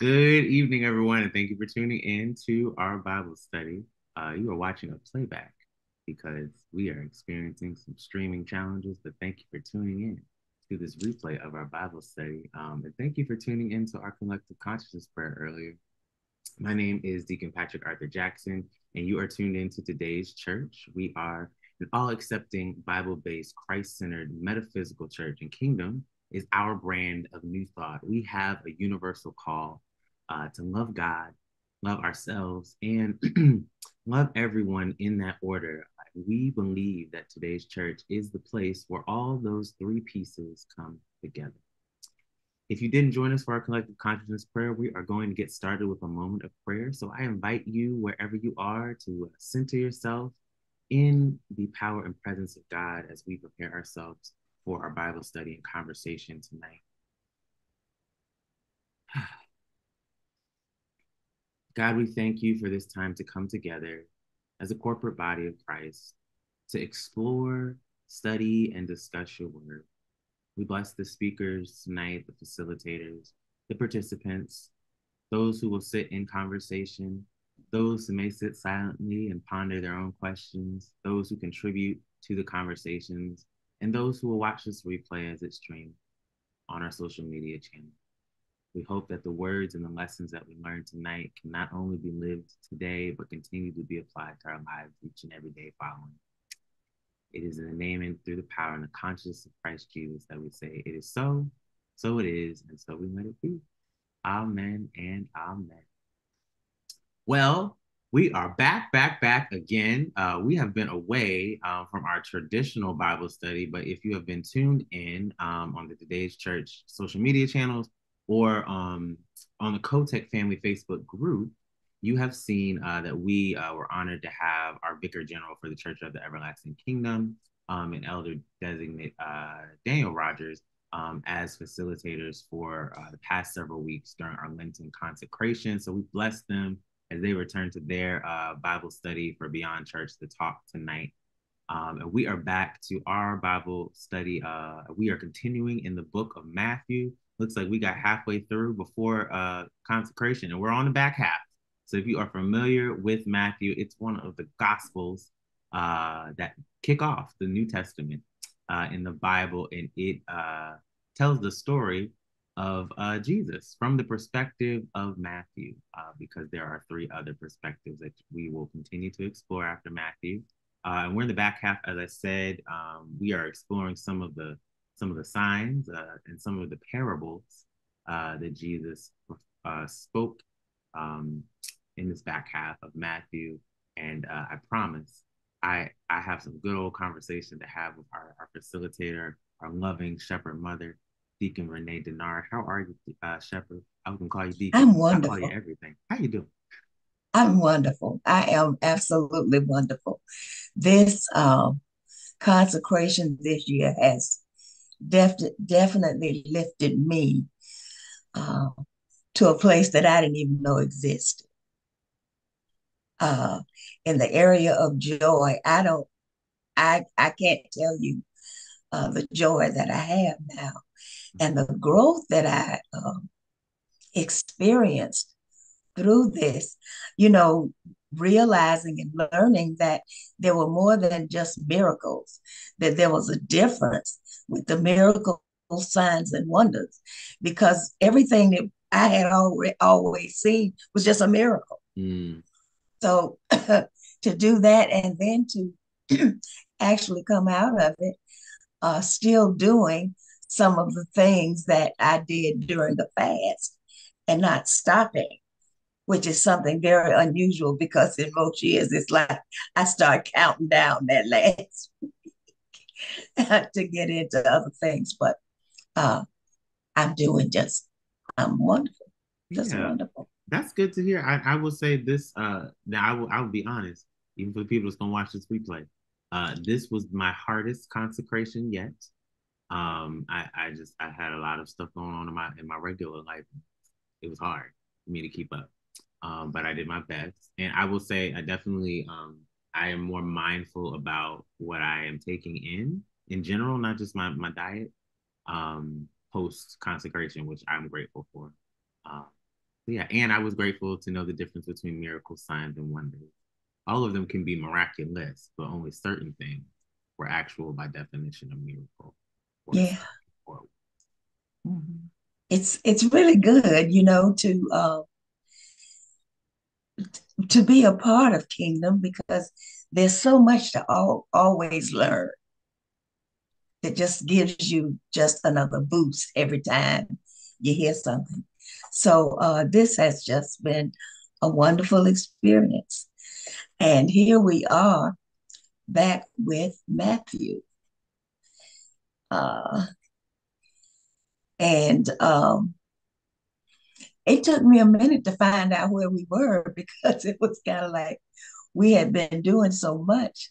Good evening, everyone, and thank you for tuning in to our Bible study. Uh, you are watching a playback because we are experiencing some streaming challenges, but thank you for tuning in to this replay of our Bible study. Um, and thank you for tuning in to our collective consciousness prayer earlier. My name is Deacon Patrick Arthur Jackson, and you are tuned in to today's church. We are an all accepting, Bible based, Christ centered, metaphysical church and kingdom is our brand of new thought. We have a universal call uh, to love God, love ourselves, and love everyone in that order. We believe that today's church is the place where all those three pieces come together. If you didn't join us for our collective consciousness prayer, we are going to get started with a moment of prayer. So I invite you, wherever you are, to center yourself in the power and presence of God as we prepare ourselves for our Bible study and conversation tonight. God, we thank you for this time to come together as a corporate body of Christ to explore, study, and discuss your word. We bless the speakers tonight, the facilitators, the participants, those who will sit in conversation, those who may sit silently and ponder their own questions, those who contribute to the conversations, and those who will watch this replay as it streams on our social media channel. We hope that the words and the lessons that we learned tonight can not only be lived today, but continue to be applied to our lives each and every day following. It is in the name and through the power and the consciousness of Christ Jesus that we say, It is so, so it is, and so we let it be. Amen and amen. Well, we are back, back, back again. Uh, we have been away uh, from our traditional Bible study, but if you have been tuned in um, on the Today's Church social media channels or um, on the Kotech Family Facebook group, you have seen uh, that we uh, were honored to have our Vicar General for the Church of the Everlasting Kingdom um, and Elder Designate uh, Daniel Rogers um, as facilitators for uh, the past several weeks during our Lenten consecration. So we blessed them as they return to their uh, Bible study for Beyond Church the talk tonight. Um, and we are back to our Bible study. Uh, we are continuing in the book of Matthew. Looks like we got halfway through before uh, consecration, and we're on the back half. So if you are familiar with Matthew, it's one of the Gospels uh, that kick off the New Testament uh, in the Bible, and it uh, tells the story of uh, Jesus from the perspective of Matthew, uh, because there are three other perspectives that we will continue to explore after Matthew. Uh, and we're in the back half, as I said, um, we are exploring some of the some of the signs uh, and some of the parables uh, that Jesus uh, spoke um, in this back half of Matthew. And I promise, I I have some good old conversation to have with our, our facilitator, our loving shepherd mother, Deacon Renee Denard. How are you, uh, Shepherd? I was gonna call you Deacon. I'm wonderful. I call you everything. How you doing? I'm wonderful. I am absolutely wonderful. This um, consecration this year has def- definitely lifted me uh, to a place that I didn't even know existed. Uh, in the area of joy, I don't, I, I can't tell you uh, the joy that I have now and the growth that I um, experienced through this, you know, realizing and learning that there were more than just miracles, that there was a difference with the miracle signs and wonders, because everything that I had already always seen was just a miracle. Mm. So to do that and then to actually come out of it, uh, still doing some of the things that I did during the fast and not stopping, which is something very unusual because in most years it's like I start counting down that last week to get into other things. But uh, I'm doing just, I'm wonderful, just yeah, wonderful. That's good to hear. I, I will say this. Uh, now I will I will be honest, even for the people that's gonna watch this replay. Uh, this was my hardest consecration yet. Um, I, I just I had a lot of stuff going on in my in my regular life. It was hard for me to keep up. Um, but I did my best. And I will say I definitely um I am more mindful about what I am taking in in general, not just my my diet, um, post consecration, which I'm grateful for. Um, Yeah, and I was grateful to know the difference between miracles, signs, and wonders. All of them can be miraculous, but only certain things were actual by definition a miracle. Yeah. Mm-hmm. It's it's really good, you know, to uh, to be a part of kingdom because there's so much to all, always learn. It just gives you just another boost every time you hear something. So uh, this has just been a wonderful experience. And here we are back with Matthew. Uh, and um, it took me a minute to find out where we were because it was kind of like we had been doing so much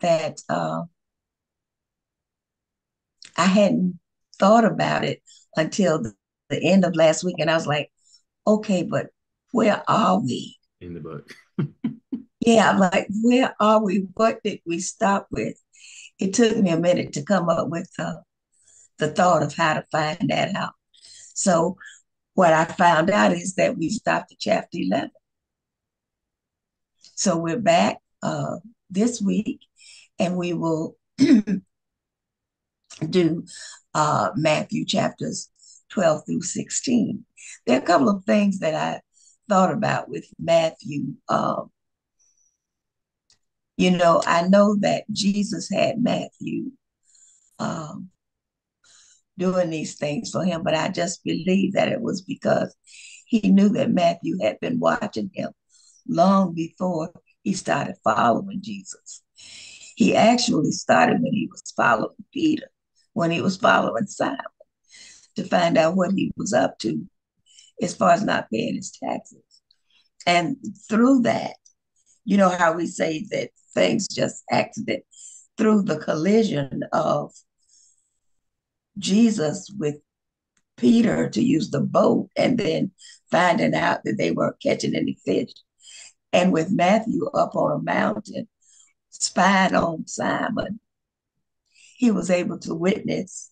that uh, I hadn't thought about it until the, the end of last week. And I was like, okay, but where are we? In the book. yeah, like, where are we? What did we stop with? It took me a minute to come up with the thought of how to find that out. So what I found out is that we stopped at chapter 11. So we're back uh, this week and we will do uh, Matthew chapters 12 through 16. There are a couple of things that I thought about with Matthew. Um, you know, I know that Jesus had Matthew um, doing these things for him, but I just believe that it was because he knew that Matthew had been watching him long before he started following Jesus. He actually started when he was following Peter, when he was following Simon, to find out what he was up to as far as not paying his taxes. And through that, you know how we say that things just accident through the collision of Jesus with Peter to use the boat and then finding out that they weren't catching any fish. And with Matthew up on a mountain, spying on Simon, he was able to witness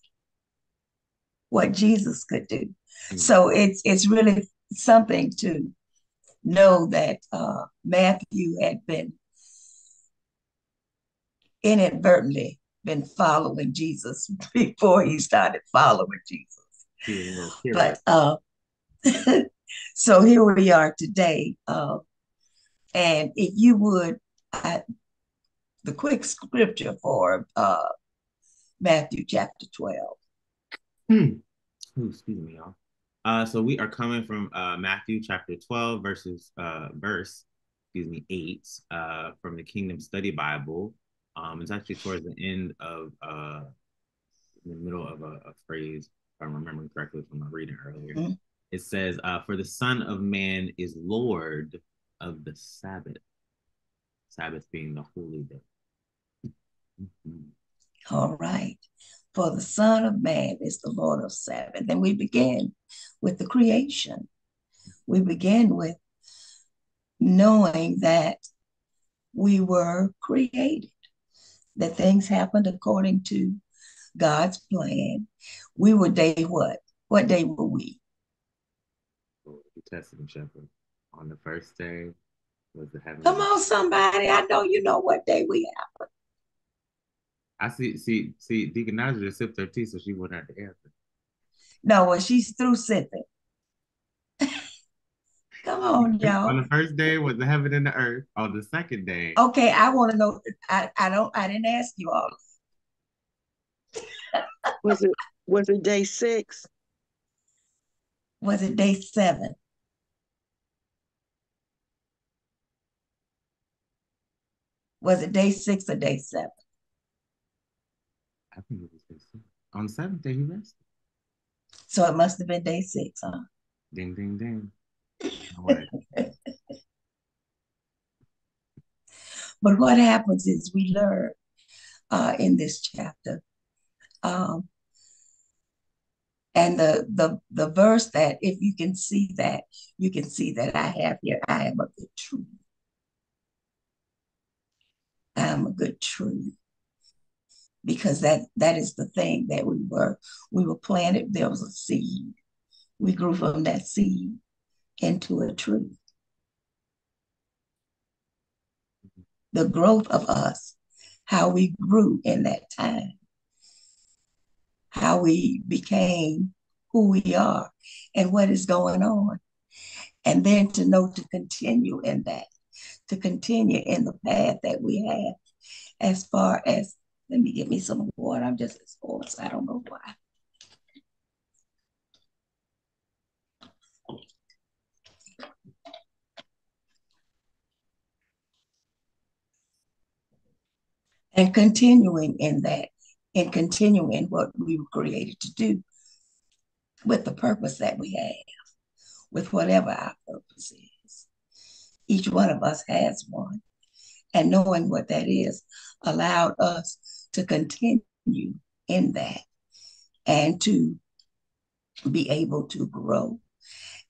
what Jesus could do. Mm-hmm. So it's it's really something to know that uh, Matthew had been inadvertently been following Jesus before he started following Jesus. Yeah, but uh, so here we are today. Uh, and if you would, I, the quick scripture for uh, Matthew chapter 12. Hmm. Excuse me, y'all. Uh, so we are coming from uh, Matthew chapter 12, verses, uh, verse, excuse me, 8, uh, from the Kingdom Study Bible. Um, it's actually towards the end of uh, in the middle of a, a, phrase, if I'm remembering correctly from my reading earlier. Mm-hmm. It says, uh, "For the Son of Man is Lord of the Sabbath." Sabbath being the holy day. Mm-hmm. All right. For the Son of Man is the Lord of Sabbath. And we begin with the creation. We begin with knowing that we were created that things happened according to God's plan. We were day what? What day were we? Him, Shepherd. On the first day was the heaven. Come on, somebody. I know you know what day we happened. I see, see, see, Deacon Naja just sipped her tea so she wouldn't have to answer. No, well, she's through sipping. Come on, y'all. On the first day was the heaven and the earth. On the second day. Okay, I want to know. I, I don't. I didn't ask you all. was it was it day six? Was it day seven? Was it day six or day seven? I think it was day six. On the seventh day, he rested. So it must have been day six, huh? Ding, ding, ding. but what happens is we learn uh, in this chapter. Um, and the, the the verse that if you can see that, you can see that I have here, I am a good tree. I am a good tree. Because that that is the thing that we were we were planted, there was a seed. We grew from that seed into a tree. The growth of us, how we grew in that time, how we became who we are and what is going on. And then to know to continue in that, to continue in the path that we have as far as, let me get me some water. I'm just hoarse. I don't know why. and continuing in that and continuing in what we were created to do with the purpose that we have, with whatever our purpose is. Each one of us has one. And knowing what that is allowed us to continue in that and to be able to grow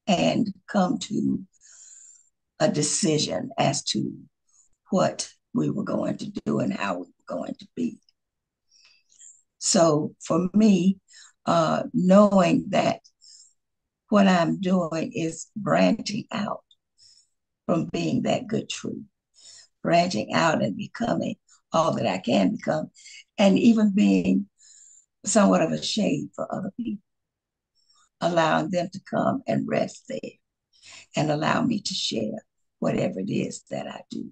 and come to a decision as to what we were going to do and how we were going to be. So for me, uh, knowing that what I'm doing is branching out from being that good tree, branching out and becoming all that I can become, and even being somewhat of a shade for other people, allowing them to come and rest there and allow me to share whatever it is that I do.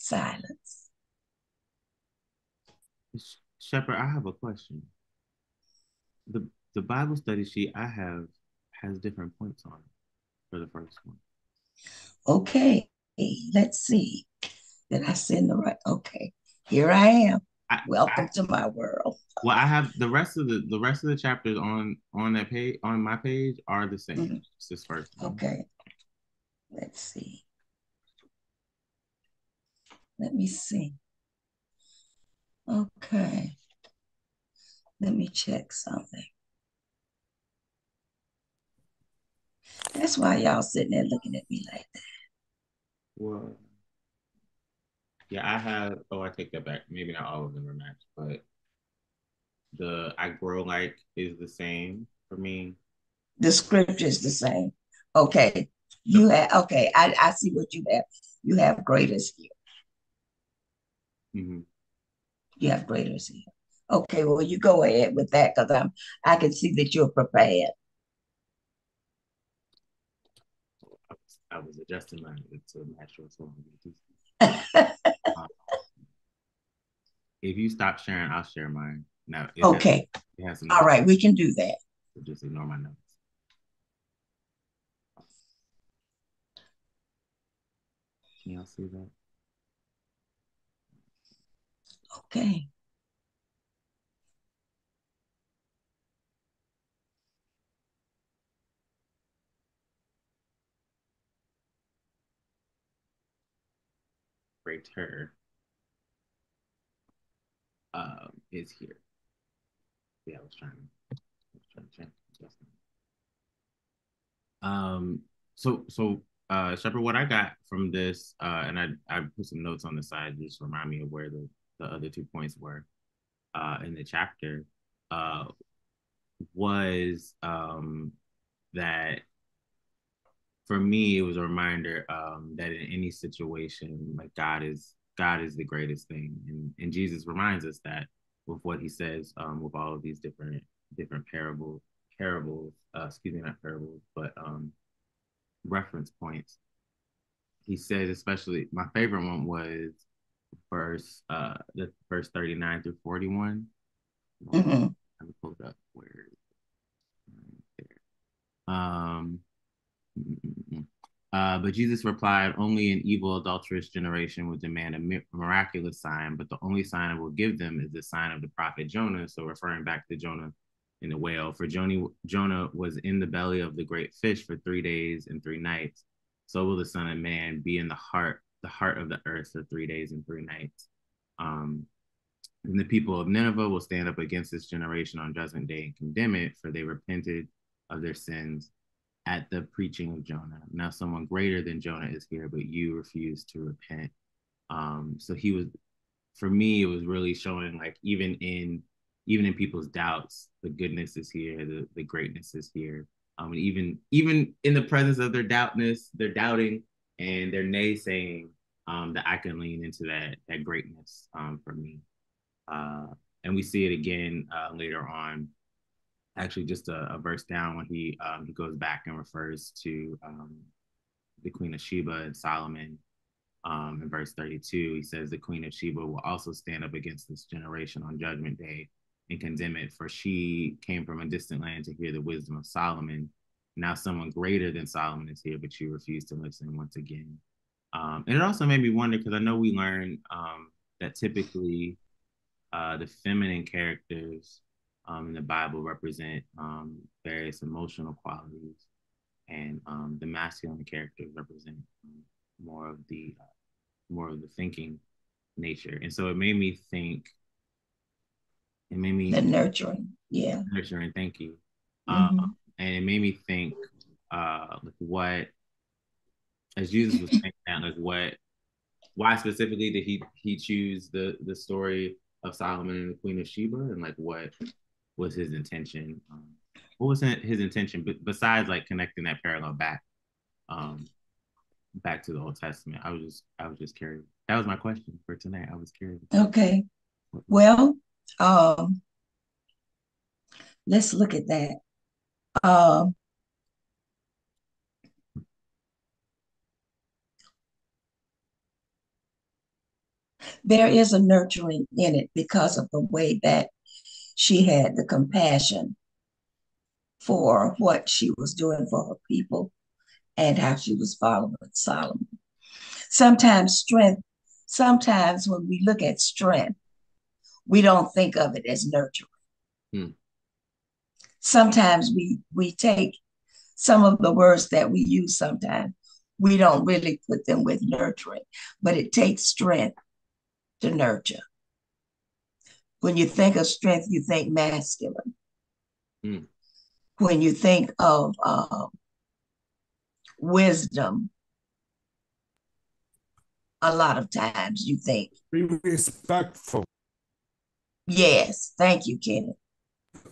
silence. Shepherd, I have a question. The the Bible study sheet I have has different points on it for the first one. Okay, let's see. Did I send the right? Okay, here I am. I, Welcome I, to my world. Well, I have the rest of the the rest of the chapters on on that page on my page are the same. Mm-hmm. It's this first one. Okay. Let's see. Let me see. Okay. Let me check something. That's why y'all sitting there looking at me like that. Well, yeah, I have. Oh, I take that back. Maybe not all of them are matched, but the I grow like is the same for me. The scripture is the same. Okay, you have. Okay, I I see what you have. You have greatest here. Mm-hmm. You have greater zeal. Okay, well, you go ahead with that because I'm I can see that you're prepared. I was, adjusting my to match your song. if you stop sharing, I'll share mine. Now, okay. Has All right, we can do that. So just ignore my notes. Can y'all see that? Okay. Greater um, is here. Yeah, I was trying. I was trying to change. Um. So so uh, Shepherd, what I got from this, uh, and I I put some notes on the side just remind me of where the the other two points were uh, in the chapter uh, was um, that for me it was a reminder um, that in any situation like god is god is the greatest thing. And, and jesus reminds us that with what he says um, with all of these different different parables parables uh, excuse me not parables but um, reference points. He says especially my favorite one was verse uh the verse 39 through 41 mm-hmm. let me pull it up. Where um uh, but Jesus replied, Only an evil, adulterous generation would demand a mi- miraculous sign, but the only sign I will give them is the sign of the prophet Jonah. So, referring back to Jonah in the whale, for Jonah, Jonah was in the belly of the great fish for three days and three nights. So will the Son of Man be in the heart the heart of the earth for three days and three nights. Um, and the people of Nineveh will stand up against this generation on judgment day and condemn it, for they repented of their sins at the preaching of Jonah. Now, someone greater than Jonah is here, but you refuse to repent. Um, so he was, for me, it was really showing like even in even in people's doubts, the goodness is here, the, the greatness is here. Um, and even even in the presence of their doubtness, their doubting and their naysaying, um, that I can lean into that that greatness um, for me. Uh, and we see it again uh, later on. Actually, just a, a verse down when he um, he goes back and refers to um, the Queen of Sheba and Solomon. Um, in verse 32, he says, The Queen of Sheba will also stand up against this generation on Judgment Day and condemn it, for she came from a distant land to hear the wisdom of Solomon. Now, someone greater than Solomon is here, but you refuse to listen once again. Um, and it also made me wonder because I know we learned um, that typically uh, the feminine characters um, in the Bible represent um, various emotional qualities, and um, the masculine characters represent um, more of the uh, more of the thinking nature. And so it made me think. It made me the nurturing, yeah, nurturing. Thank you. Mm-hmm. and it made me think, uh, like what, as Jesus was saying, that, like what, why specifically did he he choose the the story of Solomon and the Queen of Sheba, and like what was his intention? Um, what was his intention? But besides like connecting that parallel back, um, back to the Old Testament, I was just I was just curious. That was my question for tonight. I was curious. Okay, well, um, let's look at that. Um, there is a nurturing in it because of the way that she had the compassion for what she was doing for her people and how she was following Solomon. Sometimes strength, sometimes when we look at strength, we don't think of it as nurturing. Hmm. Sometimes we we take some of the words that we use sometimes, we don't really put them with nurturing, but it takes strength to nurture. When you think of strength, you think masculine. Mm. When you think of uh, wisdom, a lot of times you think. Be respectful. Yes, thank you, Kenny.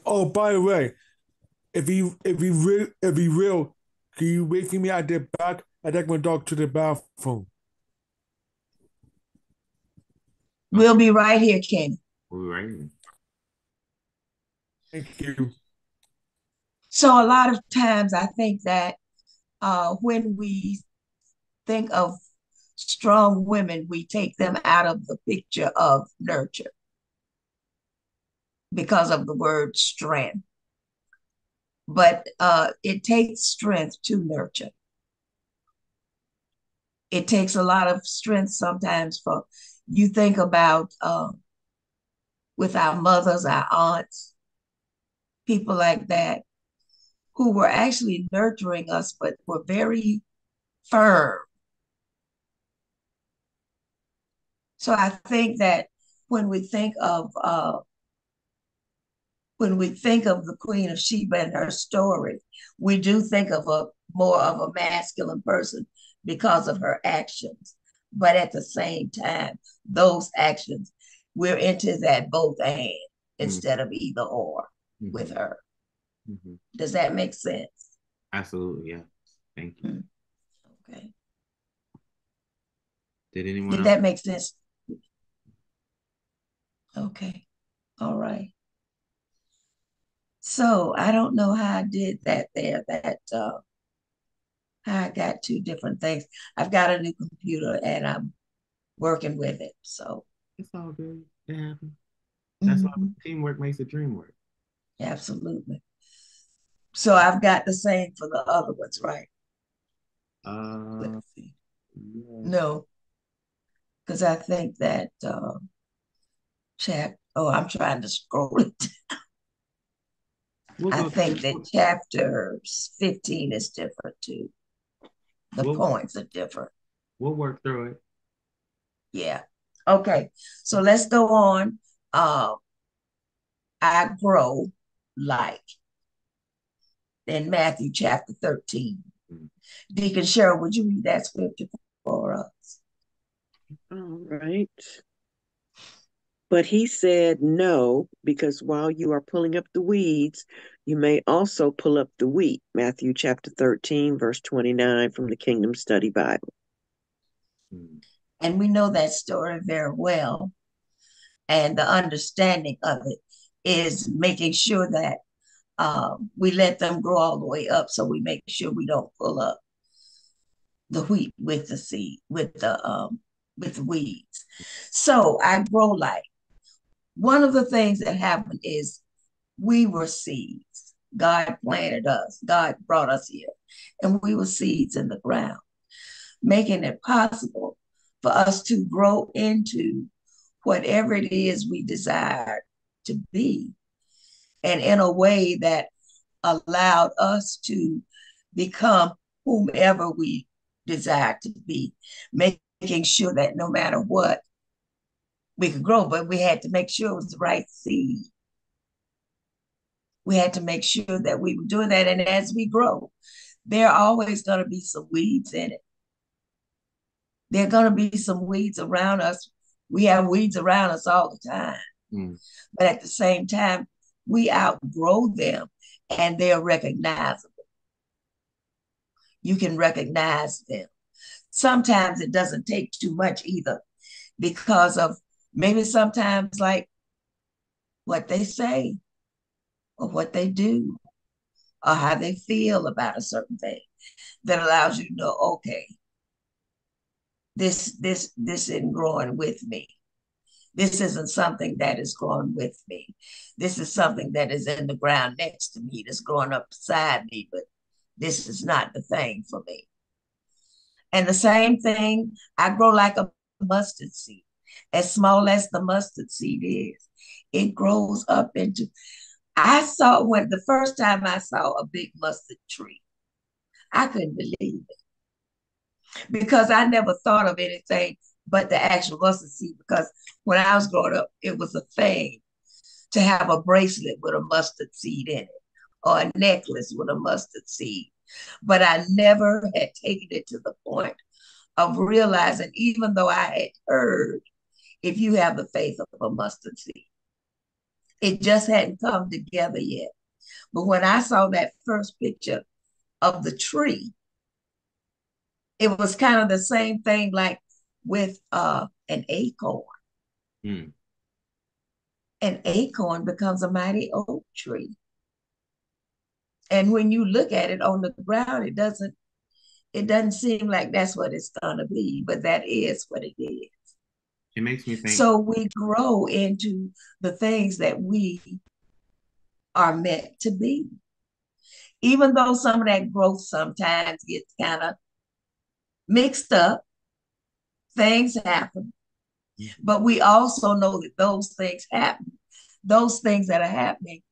Oh, by the way, if you if you real if you real, can you wait for me out there back? I take my dog to the bathroom. We'll be right here, Kenny. We'll right. Thank you. So a lot of times I think that uh, when we think of strong women, we take them out of the picture of nurture because of the word strength. But uh, it takes strength to nurture. It takes a lot of strength sometimes for you think about uh, with our mothers, our aunts, people like that, who were actually nurturing us, but were very firm. So I think that when we think of uh, when we think of the Queen of Sheba and her story, we do think of a more of a masculine person because of her actions. But at the same time, those actions, we're into that both and mm-hmm. instead of either or mm-hmm. with her. Mm-hmm. Does that make sense? Absolutely, yeah. Thank you. Mm-hmm. Okay. Did anyone? Did else? that make sense? Okay. All right. So I don't know how I did that there. That uh, how I got two different things. I've got a new computer and I'm working with it. So it's all good. It happens. That's mm-hmm. why teamwork makes the dream work. Absolutely. So I've got the same for the other ones, right? Uh, Let's see. Yeah. No, because I think that uh, chap. Oh, I'm trying to scroll it down. We'll I think that chapters 15 is different too. The we'll, points are different. We'll work through it. Yeah. Okay. So let's go on. Uh, I grow like in Matthew chapter 13. Mm-hmm. Deacon Cheryl, would you read that scripture for us? All right. But he said no, because while you are pulling up the weeds, you may also pull up the wheat. Matthew chapter 13, verse 29 from the Kingdom Study Bible. Hmm. And we know that story very well. And the understanding of it is making sure that uh, we let them grow all the way up so we make sure we don't pull up the wheat with the seed, with the um, with the weeds. So I grow like one of the things that happened is we were seeds. God planted us, God brought us here, and we were seeds in the ground, making it possible for us to grow into whatever it is we desire to be, and in a way that allowed us to become whomever we desire to be, making sure that no matter what, we could grow, but we had to make sure it was the right seed. We had to make sure that we were doing that. And as we grow, there are always going to be some weeds in it. There are going to be some weeds around us. We have weeds around us all the time. Mm. But at the same time, we outgrow them and they're recognizable. You can recognize them. Sometimes it doesn't take too much either because of maybe sometimes like what they say or what they do or how they feel about a certain thing that allows you to know okay this this this isn't growing with me. This isn't something that is growing with me. This is something that is in the ground next to me that's growing up beside me but this is not the thing for me. And the same thing i grow like a mustard seed. As small as the mustard seed is, it grows up into. I saw when the first time I saw a big mustard tree, I couldn't believe it because I never thought of anything but the actual mustard seed. Because when I was growing up, it was a thing to have a bracelet with a mustard seed in it or a necklace with a mustard seed. But I never had taken it to the point of realizing, even though I had heard if you have the faith of a mustard seed. It just hadn't come together yet. But when I saw that first picture of the tree, it was kind of the same thing like with uh, an acorn. Hmm. An acorn becomes a mighty oak tree. And when you look at it on the ground, it doesn't it doesn't seem like that's what it's gonna be, but that is what it is. It makes me think. So we grow into the things that we are meant to be. Even though some of that growth sometimes gets kind of mixed up, things happen. Yeah. But we also know that those things happen. Those things that are happening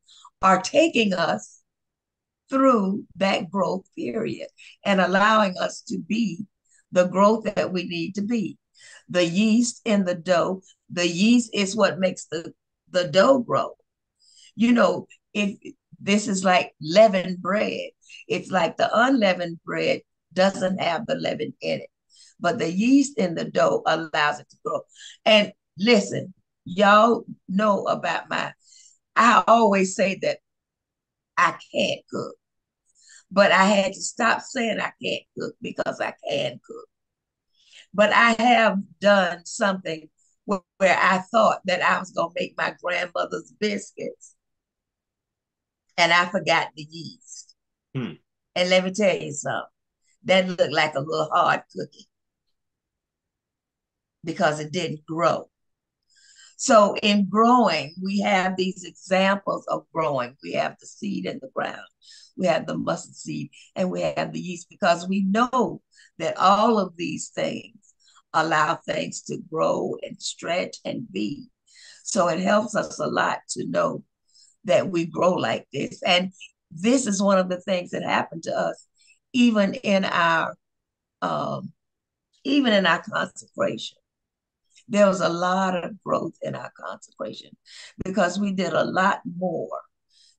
are taking us through that growth period and allowing us to be the growth that we need to be the yeast in the dough. The yeast is what makes the, the dough grow. You know, if this is like leavened bread, it's like the unleavened bread doesn't have the leaven in it, but the yeast in the dough allows it to grow. And listen, y'all know about my, I always say that I can't cook, but I had to stop saying I can't cook because I can cook. But I have done something where, where I thought that I was going to make my grandmother's biscuits. And I forgot the yeast. Hmm. And let me tell you something. That looked like a little hard cookie because it didn't grow. So in growing, we have these examples of growing. We have the seed in the ground, we have the mustard seed, and we have the yeast because we know that all of these things allow things to grow and stretch and be. So it helps us a lot to know that we grow like this. And this is one of the things that happened to us, even in our um, even in our consecration. There was a lot of growth in our consecration because we did a lot more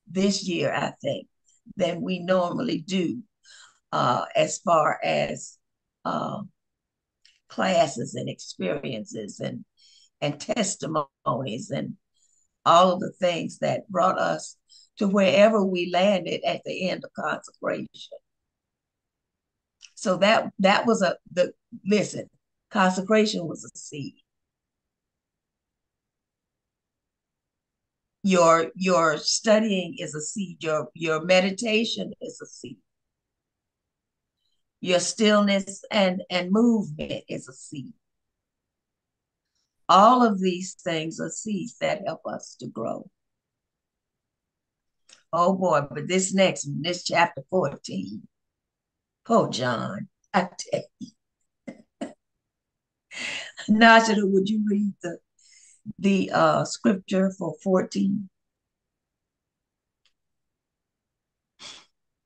this year, I think, than we normally do uh, as far as uh, classes and experiences and and testimonies and all of the things that brought us to wherever we landed at the end of consecration. So that that was a the listen, consecration was a seed. Your your studying is a seed, your your meditation is a seed. Your stillness and, and movement is a seed. All of these things are seeds that help us to grow. Oh boy, but this next this chapter 14. Oh, John, I tell you. Najada, would you read the the uh, scripture for 14?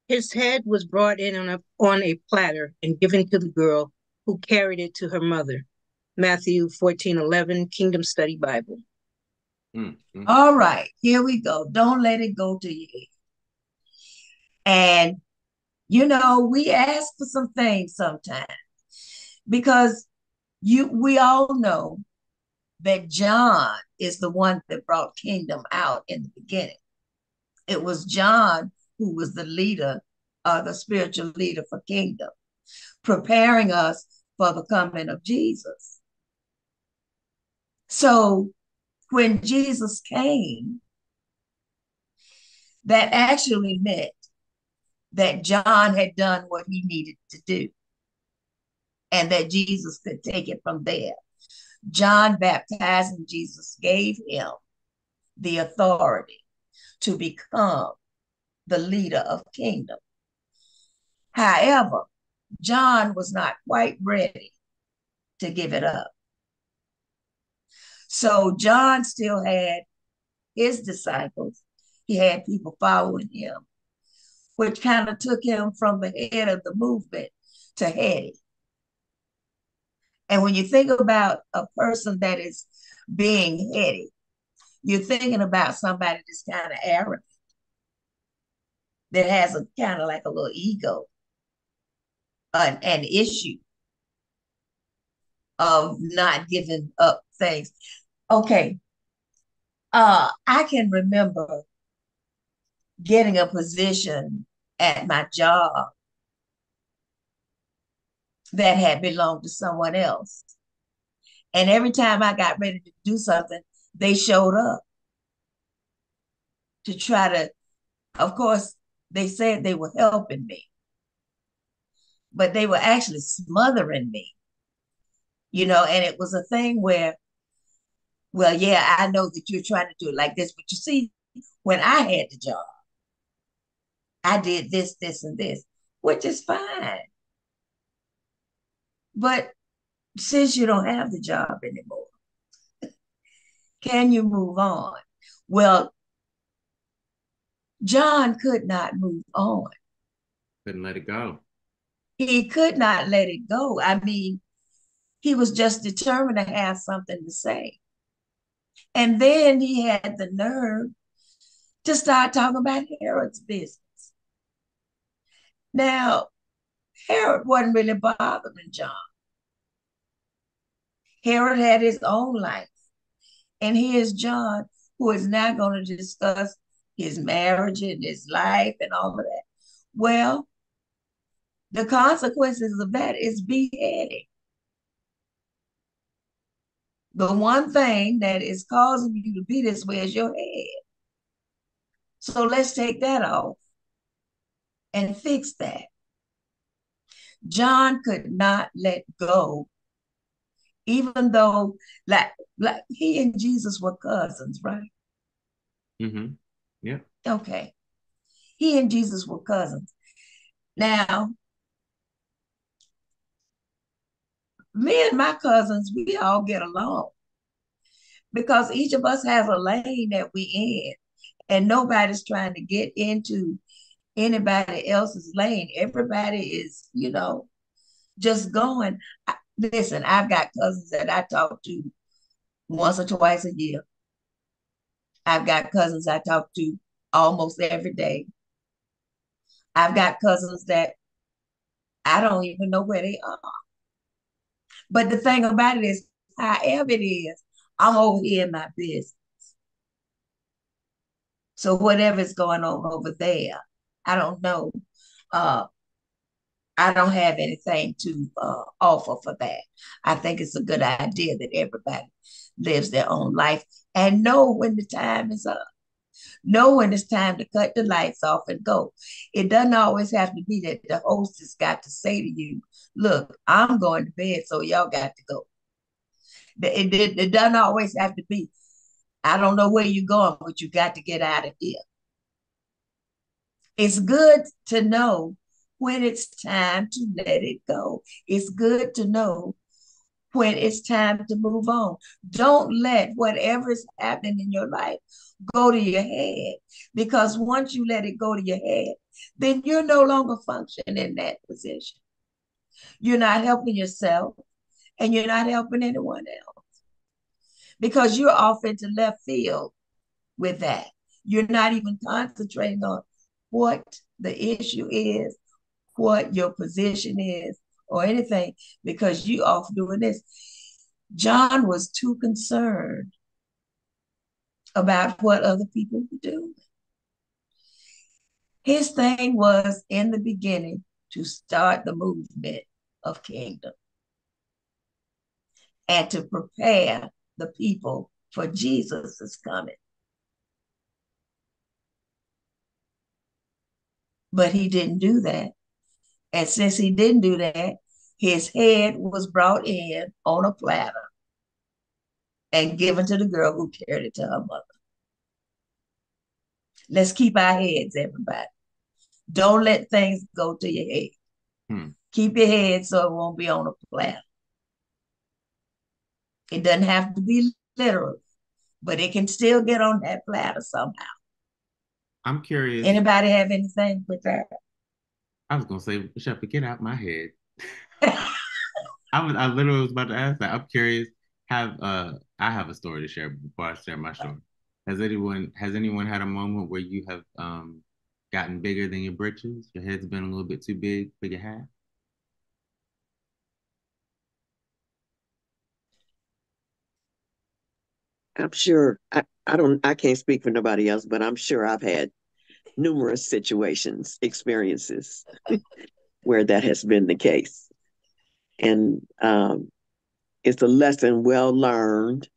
His head was brought in on a, on a platter and given to the girl who carried it to her mother. Matthew 14 11, Kingdom Study Bible. Mm-hmm. All right, here we go. Don't let it go to your head. And, you know, we ask for some things sometimes because you we all know that John is the one that brought kingdom out in the beginning. It was John who was the leader, uh, the spiritual leader for kingdom, preparing us for the coming of Jesus. So when Jesus came, that actually meant that John had done what he needed to do and that Jesus could take it from there. John baptizing Jesus gave him the authority to become the leader of kingdom. However, John was not quite ready to give it up. So John still had his disciples. He had people following him, which kind of took him from the head of the movement to heady. And when you think about a person that is being heady, you're thinking about somebody that's kind of arrogant, that has a kind of like a little ego, an, an issue of not giving up things. Okay. Uh, I can remember getting a position at my job that had belonged to someone else. And every time I got ready to do something, they showed up to try to, of course, they said they were helping me, but they were actually smothering me, you know, and it was a thing where well, yeah, I know that you're trying to do it like this, but you see, when I had the job, I did this, this, and this, which is fine. But since you don't have the job anymore, can you move on? Well, John could not move on. Couldn't let it go. He could not let it go. I mean, he was just determined to have something to say. And then he had the nerve to start talking about Herod's business. Now, Herod wasn't really bothering John. Herod had his own life. And here's John, who is now going to discuss his marriage and his life and all of that. Well, the consequences of that is beheading the one thing that is causing you to be this way is your head. So let's take that off and fix that. John could not let go, even though like, like he and Jesus were cousins, right? Mm-hmm. Yeah. Okay. He and Jesus were cousins. Now, me and my cousins, we all get along because each of us has a lane that we in, and nobody's trying to get into anybody else's lane. Everybody is, you know, just going. Listen, I've got cousins that I talk to once or twice a year. I've got cousins I talk to almost every day. I've got cousins that I don't even know where they are. But the thing about it is, however it is, I'm over here in my business. So whatever's going on over there, I don't know. Uh, I don't have anything to uh, offer for that. I think it's a good idea that everybody lives their own life and know when the time is up. Know when it's time to cut the lights off and go. It doesn't always have to be that the host has got to say to you, look, I'm going to bed, so y'all got to go. It, it, it doesn't always have to be, I don't know where you're going, but you got to get out of here. It's good to know when it's time to let it go. It's good to know when it's time to move on. Don't let whatever is happening in your life go to your head because once you let it go to your head, then you're no longer functioning in that position. You're not helping yourself and you're not helping anyone else because you're off into left field with that. You're not even concentrating on what the issue is, what your position is, or anything because you off doing this. John was too concerned about what other people would do. His thing was in the beginning to start the movement of kingdom and to prepare the people for Jesus' coming. But he didn't do that. And since he didn't do that, his head was brought in on a platter and given to the girl who carried it to her mother. Let's keep our heads, everybody. Don't let things go to your head. Hmm. Keep your head so it won't be on a platter. It doesn't have to be literal, but it can still get on that platter somehow. I'm curious. Anybody have anything with that? I was gonna say, Chef, get out my head. I was I literally was about to ask that. I'm curious. Have uh I have a story to share before I share my story. Has anyone has anyone had a moment where you have um gotten bigger than your britches? Your head's been a little bit too big for your hat? I'm sure I, I don't I can't speak for nobody else, but I'm sure I've had numerous situations, experiences where that has been the case. And um, it's a lesson well learned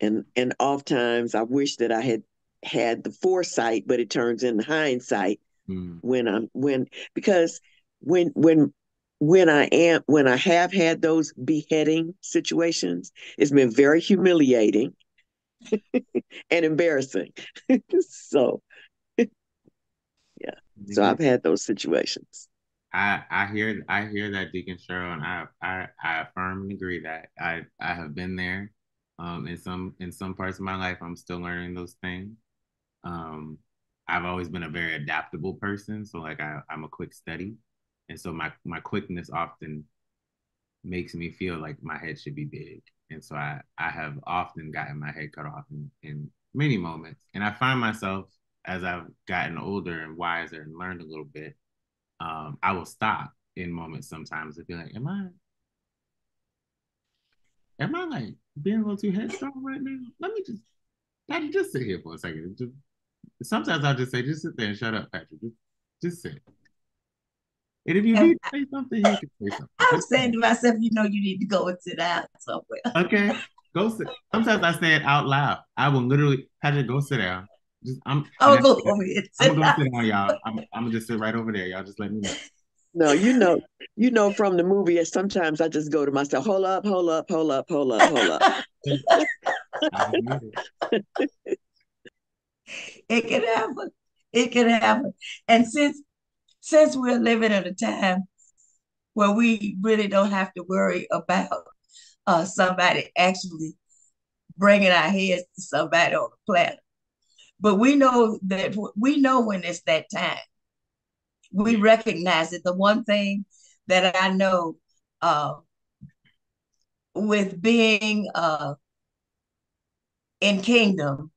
and and oftentimes I wish that I had had the foresight, but it turns into hindsight mm. when I'm when because when when when I am when I have had those beheading situations, it's been very humiliating and embarrassing. so yeah. So I've had those situations. I I hear I hear that Deacon Cheryl and I I I affirm and agree that I I have been there um, in some in some parts of my life, I'm still learning those things. Um, I've always been a very adaptable person, so like I, I'm a quick study, and so my my quickness often makes me feel like my head should be big, and so I I have often gotten my head cut off in, in many moments, and I find myself as I've gotten older and wiser and learned a little bit, um, I will stop in moments sometimes and be like, "Am I am I like being a little too headstrong right now? Let me just, Patrick, just sit here for a second. Just, sometimes I'll just say, just sit there and shut up, Patrick. Just, just sit. And if you need to say something, you can say something. I'm saying to myself, you know, you need to go and sit down somewhere. Okay, go sit. Sometimes I say it out loud. I will literally, Patrick, go sit down. Just, I'm. I'll oh, go over here. I'm gonna go sit down, y'all. I'm, I'm gonna just sit right over there. Y'all just let me know. No, you know, you know from the movie. Sometimes I just go to myself. Hold up, hold up, hold up, hold up, hold up. it can happen. It can happen. And since since we're living at a time where we really don't have to worry about uh, somebody actually bringing our heads to somebody on the planet, but we know that we know when it's that time we recognize it. The one thing that I know uh, with being uh, in kingdom,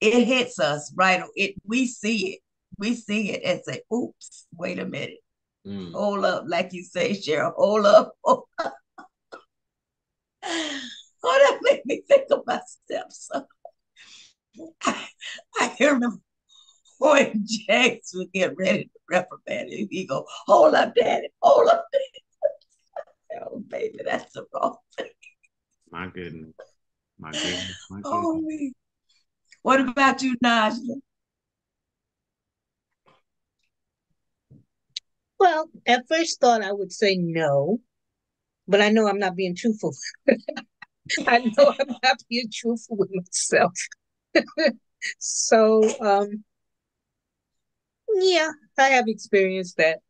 it hits us right. It we see it, we see it and say, "Oops, wait a minute, mm. hold up," like you say, Cheryl, hold up, hold up. Oh, that made me think of my stepson. I, I remember when James would get ready to reprimand him, he go, hold up, daddy, hold up, daddy. oh, baby, that's the wrong thing. My goodness. My goodness. My goodness. Oh, me. What about you, Najla? Well, at first thought I would say no, but I know I'm not being truthful. I know I'm not being truthful with myself. so um yeah, I have experienced that.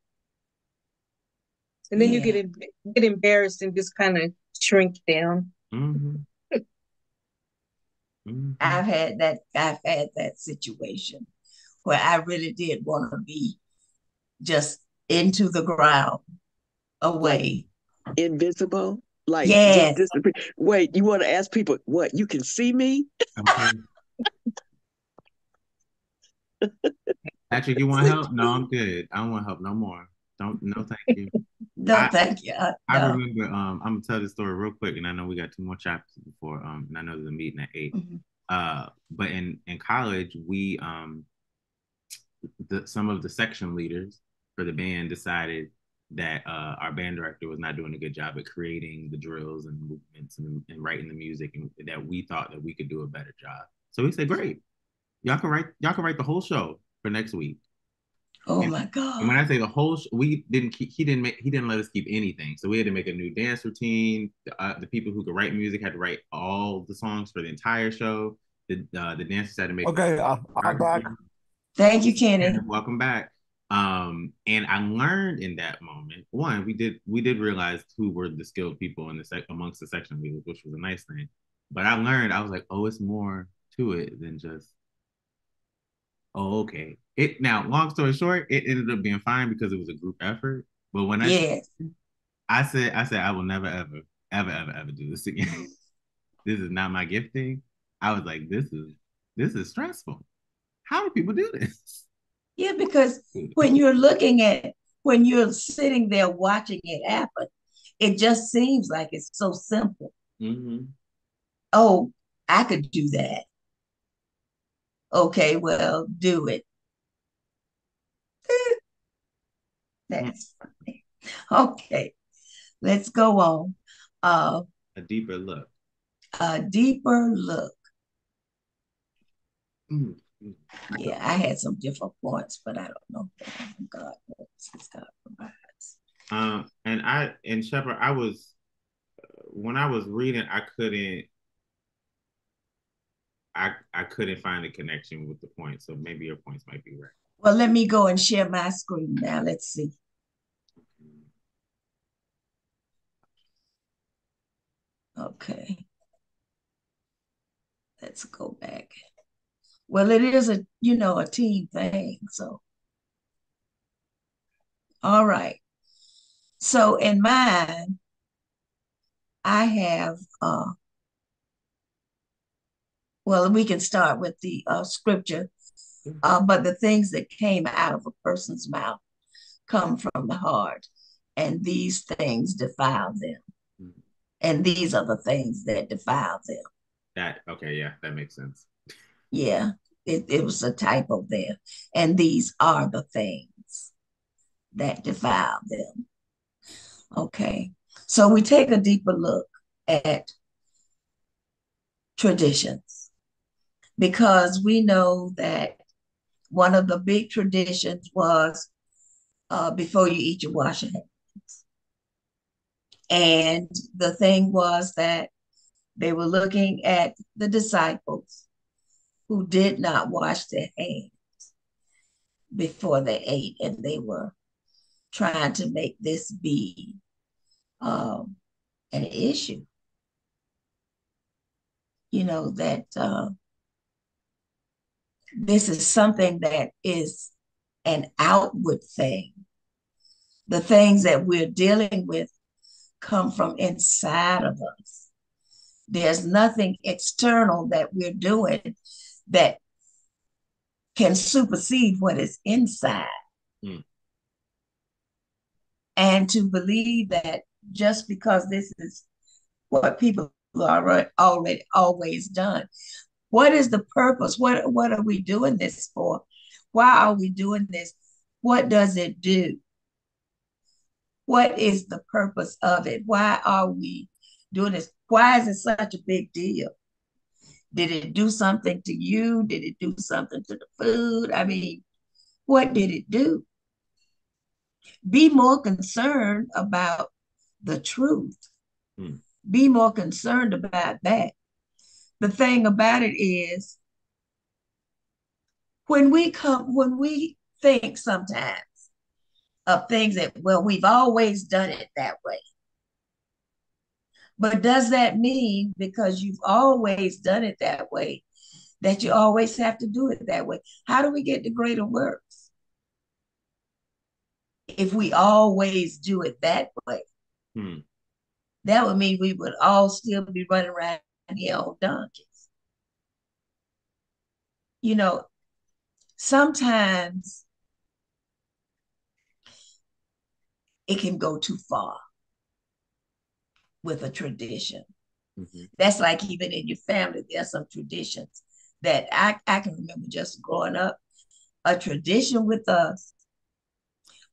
And then you get em- get embarrassed and just kind of shrink down. Mm-hmm. Mhm. I've had that, I've had that situation where I really did want to be just into the ground away. Invisible? Like Yes. just disappear. Wait, you want to ask people what you can see me? Okay. Patrick, you want help? No, I'm good. I don't want help no more. Don't no thank you. No, I- thank you. I no. remember um I'm gonna tell this story real quick and I know we got two more chapters before um and I know there's a meeting at 8 Mhm. Uh but in in college we um the some of the section leaders for the band decided that uh our band director was not doing a good job at creating the drills and movements and, and writing the music and that we thought that we could do a better job. So we said, Great, y'all can write y'all can write the whole show for next week. Oh And- my And God. when I say the whole, sh- we didn't keep, he didn't make, he didn't let us keep anything. So we had to make a new dance routine. The, uh, the people who could write music had to write all the songs for the entire show. The uh, the dancers had to make. Okay, I, I'm back. Thank you, Kenny. Welcome back. Um, and I learned in that moment. One, we did we did realize who were the skilled people in the sec amongst the section leaders, which was a nice thing. But I learned I was like, oh, it's more to it than just. Oh, okay. It now, long story short, it ended up being fine because it was a group effort. But when I Yes. I said, I said, I will never, ever, ever, ever, ever do this again. this is not my gifting. I was like, this is, this is stressful. How do people do this? Yeah, because when you're looking at, when you're sitting there watching it happen, it just seems like it's so simple. Mhm. Oh, I could do that. Okay, well, do it. Eh, That's funny. Okay, let's go on. Uh, A deeper look. a deeper look. Mm. Yeah, I had some different points, but I don't know. God knows, God provides. Um, and I and Shepherd, I was when I was reading, I couldn't, I I couldn't find a connection with the point. So maybe your points might be right. Well, let me go and share my screen now. Let's see. Okay. Let's go back. Well, it is a, you know, a team thing, so. All right. So in mine, I have uh well, we can start with the uh scripture. Uh, but the things that came out of a person's mouth come from the heart, and these things defile them. Mhm. And these are the things that defile them. That okay, yeah, that makes sense. Yeah, it, it was a typo there. And these are the things that defile them. Okay, so we take a deeper look at traditions because we know that one of the big traditions was uh, before you eat, you wash your hands. And the thing was that they were looking at the disciples who did not wash their hands before they ate, and they were trying to make this be um, an issue. You know, that uh, this is something that is an outward thing. The things that we're dealing with come from inside of us. There's nothing external that we're doing that can supersede what is inside. Mm. And to believe that just because this is what people are already always done. What is the purpose? What what are we doing this for? Why are we doing this? What does it do? What is the purpose of it? Why are we doing this? Why is it such a big deal? Did it do something to you? Did it do something to the food? I mean, what did it do? Be more concerned about the truth. Hmm. Be more concerned about that. The thing about it is, when we come, when we think sometimes of things that, well, we've always done it that way. But does that mean because you've always done it that way, that you always have to do it that way? How do we get to greater works? If we always do it that way, hmm. that would mean we would all still be running around here on donkeys. You know, sometimes it can go too far with a tradition. Mm-hmm. That's like even in your family, there's some traditions that I, I can remember just growing up. A tradition with us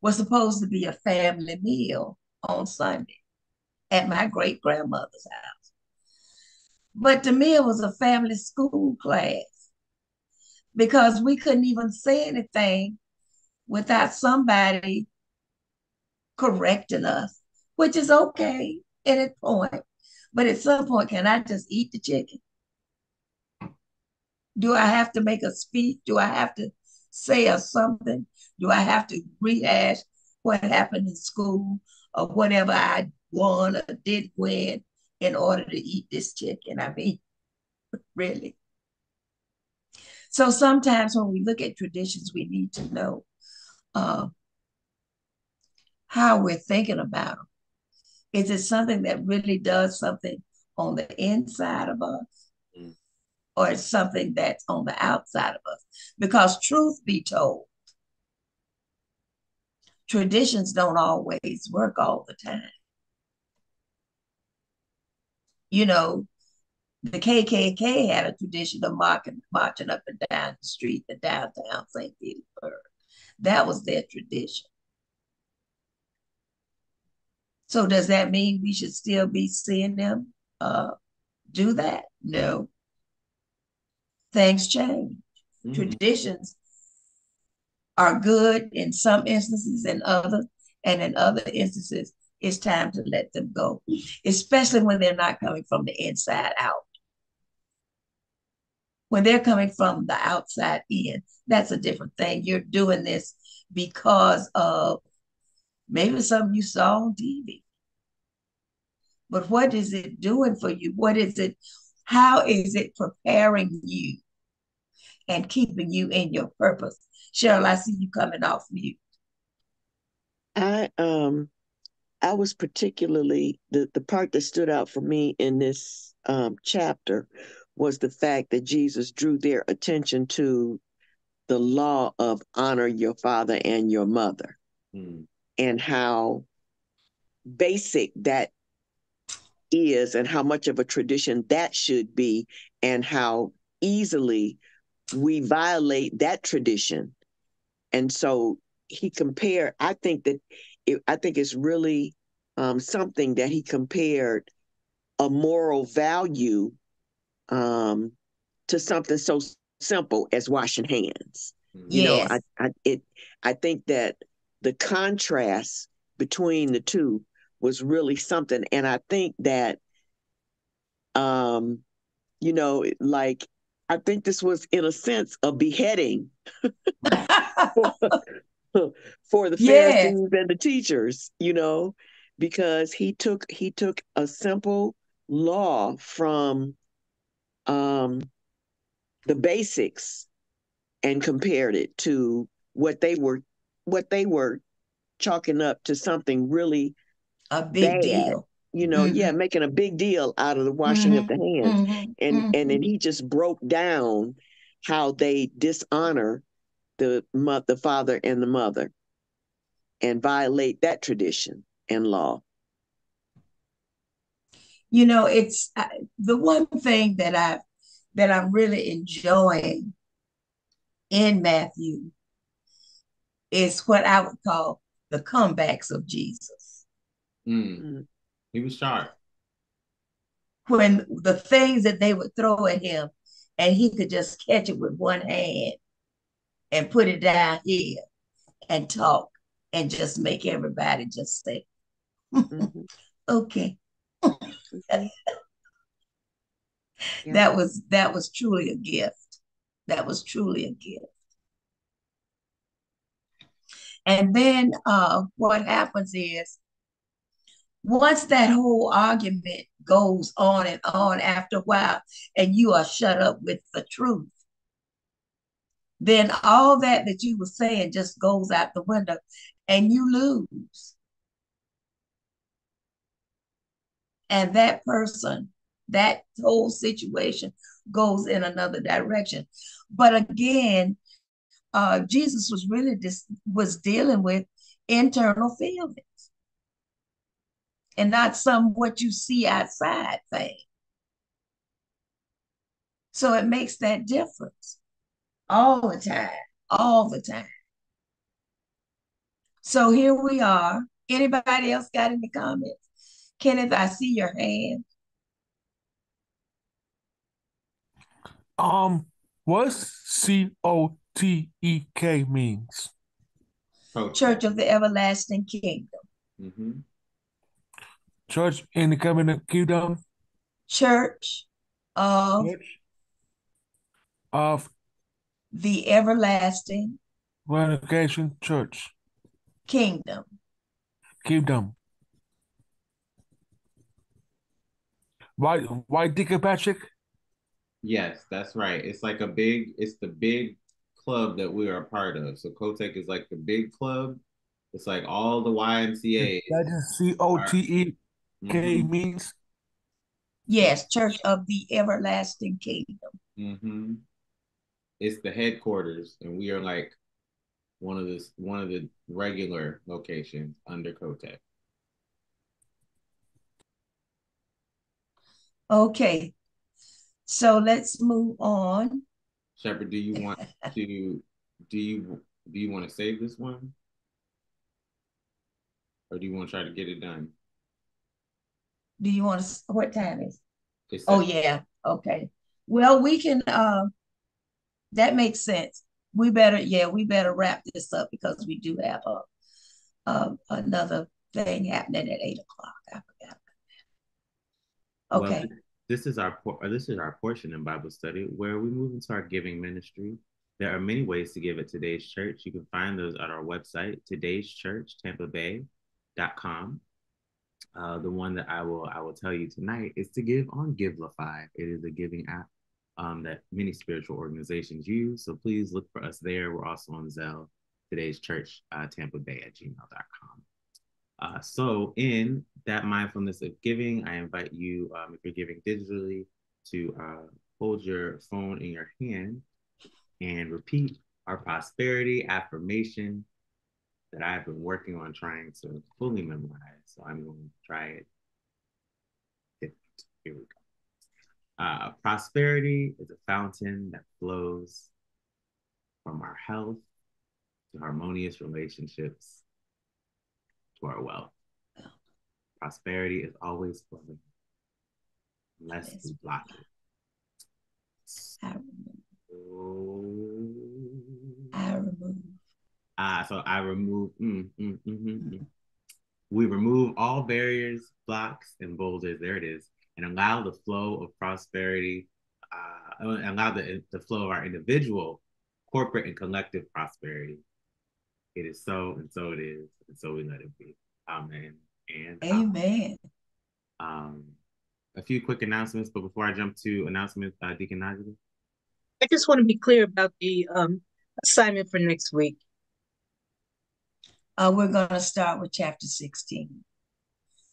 was supposed to be a family meal on Sunday at my great grandmother's house. But the meal was a family school class because we couldn't even say anything without somebody correcting us, which is okay at a point. But at some point, can I just eat the chicken? Do I have to make a speech? Do I have to say or something? Do I have to rehash what happened in school or whatever I won or did win in order to eat this chicken? I mean, really. So sometimes when we look at traditions, we need to know uh, how we're thinking about them. Is it something that really does something on the inside of us? Mm. Or it's something that's on the outside of us? Because truth be told, traditions don't always work all the time. You know, the KKK had a tradition of marching, marching up and down the street in downtown St. Petersburg. That was their tradition. So does that mean we should still be seeing them uh, do that? No. Things change. Mm-hmm. Traditions are good in some instances and other, and in other instances, it's time to let them go, especially when they're not coming from the inside out. When they're coming from the outside in, that's a different thing. You're doing this because of maybe something you saw on TV. But what is it doing for you? What is it? How is it preparing you and keeping you in your purpose? Cheryl, I see you coming off mute. I um I was particularly the, the part that stood out for me in this um, chapter was the fact that Jesus drew their attention to the law of honor your father and your mother mm. And how basic that is and how much of a tradition that should be and how easily we violate that tradition and so he compared i think that it, i think it's really um, something that he compared a moral value um, to something so simple as washing hands you yes. know I, I it i think that the contrast between the two was really something. And i think that um you know like i think this was in a sense a beheading for, the Pharisees and the teachers you know because he took he took a simple law from um the basics and compared it to what they were what they were chalking up to something really a big bad, deal you know mm-hmm. yeah making a big deal out of the washing mm-hmm. of the hands mm-hmm. and and then mm-hmm. he just broke down how they dishonor the the father and the mother and violate that tradition and law you know, it's uh, the one thing that I that I'm really enjoying in Matthew is what I would call the comebacks of Jesus. Mm. He was sharp. When the things that they would throw at him, and he could just catch it with one hand and put it down here and talk and just make everybody just say, mm-hmm. okay. yeah. That was that was truly a gift. That was truly a gift. And then uh, what happens is once that whole argument goes on and on after a while, and you are shut up with the truth, then all that that you were saying just goes out the window and you lose. And that person, that whole situation goes in another direction. But again, uh, Jesus was really just was dealing with internal feelings and not some what you see outside thing. So it makes that difference all the time, all the time. So here we are. Anybody else got any comments? Kenneth, I see your hand. Um, what's C O T E K means? Church of the Everlasting Kingdom. Mm-hmm. Church in the Covenant Kingdom. Church of Church of the Everlasting Relocation Church. Kingdom. Kingdom. Why why Deacon Patrick? Yes, that's right. It's like a big, it's the big club that we are a part of. So COTEK is like the big club. It's like all the YMCA. That is C O T E K mm-hmm. means? Yes, Church of the Everlasting Kingdom. Mm-hmm it's the headquarters, and we are like one of the one of the regular locations under COTEK. Okay, so let's move on. Shepherd, do you want to do you do you want to save this one, or do you want to try to get it done? Do you want to? What time is? Oh yeah. Okay. Well, we can. Uh, that makes sense. We better, yeah, we better wrap this up because we do have a, a another thing happening at eight o'clock. I forgot. Okay. Well, this is our this is our portion in Bible study where we move into our giving ministry. There are many ways to give at today's church. You can find those at our website, today's church, Tampa Bay.com. Uh, the one that I will I will tell you tonight is to give on Givelify. It is a giving app um, that many spiritual organizations use. So please look for us there. We're also on Zelle, today's church, uh, Tampa Bay at gmail.com. Uh, so, in that mindfulness of giving, I invite you, um, if you're giving digitally, to uh, hold your phone in your hand and repeat our prosperity affirmation that I've been working on trying to fully memorize. So, I'm going to try it. Here we go. Uh, prosperity is a fountain that flows from our health to harmonious relationships to our wealth. Prosperity is always flowing unless we block it. I remove. I remove. Ah, so I remove. Mm, mm, mm, mm, we remove all barriers, blocks, and boulders. There it is and allow the flow of prosperity, uh, allow the, the flow of our individual, corporate, and collective prosperity. It is so, and so it is, and so we let it be. Amen. And Amen. Um, um, a few quick announcements, but before I jump to announcements, uh, Deacon Najee. I just want to be clear about the um, assignment for next week. Uh, we're going to start with chapter 16.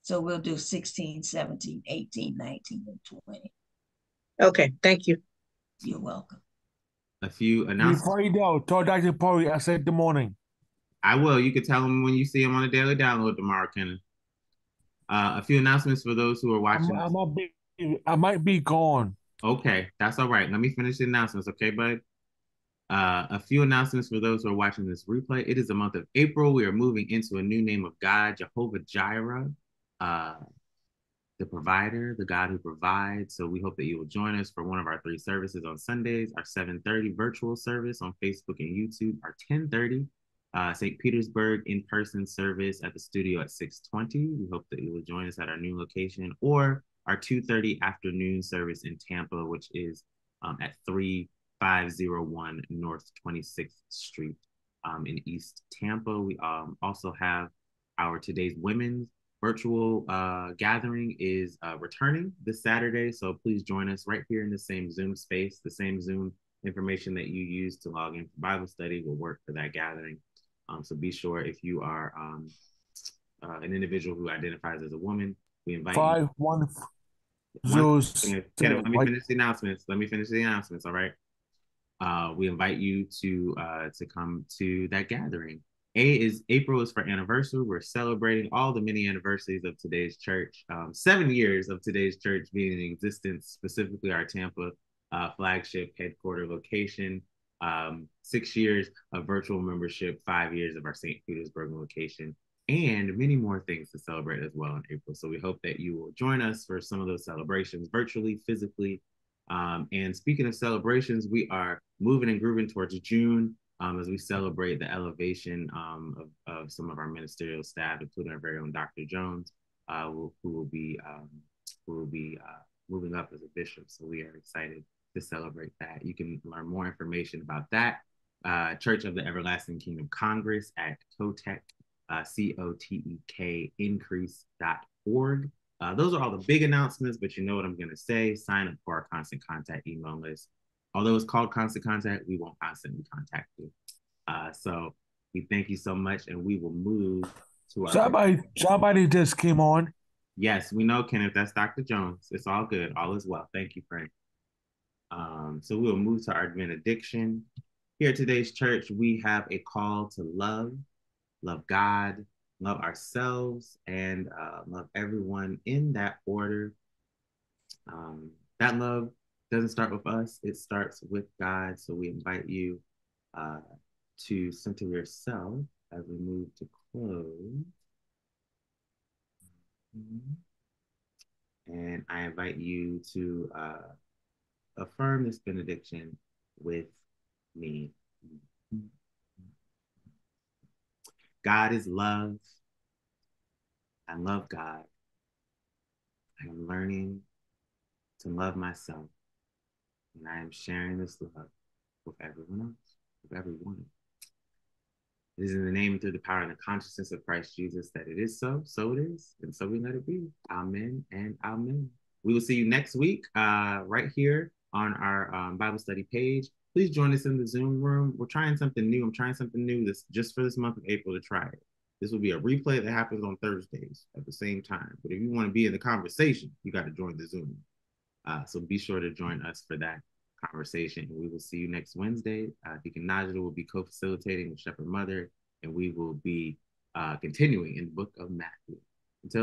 So we'll do 16, 17, 18, 19, and 20. Okay, thank you. You're welcome. A few announcements. Before you go, tell Dr. Pori I said good morning. I will. You can tell them when you see them on the daily download tomorrow, Kenneth. Uh, a few announcements for those who are watching. I, I might be, I might be gone. Okay, that's all right. Let me finish the announcements, okay, bud? Uh, a few announcements for those who are watching this replay. It is the month of April. We are moving into a new name of God, Jehovah Jireh, uh, the provider, the God who provides. So we hope that you will join us for one of our three services on Sundays, our 7.30 virtual service on Facebook and YouTube, our 10.30 uh, St. Petersburg in-person service at the studio at 6.20. We hope that you will join us at our new location or our 2.30 afternoon service in Tampa, which is um, at 3501 North 26th Street um, in East Tampa. We um, also have our Today's Women's virtual uh, gathering is uh, returning this Saturday. So please join us right here in the same Zoom space. The same Zoom information that you use to log in for Bible study will work for that gathering. Um, so be sure if you are um, uh, an individual who identifies as a woman, we invite Five, you. one, One- Kenneth, let me finish the announcements. Let me finish the announcements. All right. Uh, we invite you to uh, to come to that gathering. A is April is for anniversary. We're celebrating all the many anniversaries of today's church. Um, seven years of today's church being in existence, specifically our Tampa uh, flagship headquarter location. Um, six years of virtual membership, five years of our St. Petersburg location, and many more things to celebrate as well in April. So we hope that you will join us for some of those celebrations virtually, physically. Um, and speaking of celebrations, we are moving and grooving towards June um, as we celebrate the elevation um, of, of some of our ministerial staff, including our very own Dr. Jones, uh, who, who will be um, who will be uh, moving up as a bishop. So we are excited to celebrate that. You can learn more information about that. Uh, Church of the Everlasting Kingdom Congress at COTEK, uh, C-O-T-E-K increase.org. Uh, those are all the big announcements, but you know what I'm going to say. Sign up for our constant contact email list. Although it's called constant contact, we won't constantly contact you. Uh, so we thank you so much, and we will move to our. Somebody, somebody just came on. Yes, we know, Kenneth. That's Dr. Jones. It's all good. All is well. Thank you, Frank. Um, so we'll move to our benediction. Here at today's church, we have a call to love, love God, love ourselves, and uh, love everyone in that order. Um, that love doesn't start with us, it starts with God. So we invite you uh, to center yourself as we move to close. And I invite you to uh, affirm this benediction with me. God is love. I love God. I am learning to love myself. And I am sharing this love with everyone else, with everyone. It is in the name and through the power and the consciousness of Christ Jesus that it is so, so it is, and so we let it be. Amen and amen. We will see you next week, uh, right here on our um, Bible study page. Please join us in the Zoom room. We're trying something new. I'm trying something new this just for this month of April to try it. This will be a replay that happens on Thursdays at the same time. But if you want to be in the conversation, you got to join the Zoom. Uh, so be sure to join us for that conversation. We will see you next Wednesday. Uh, Deacon Najla will be co-facilitating with Shepherd Mother, and we will be uh, continuing in the book of Matthew. Until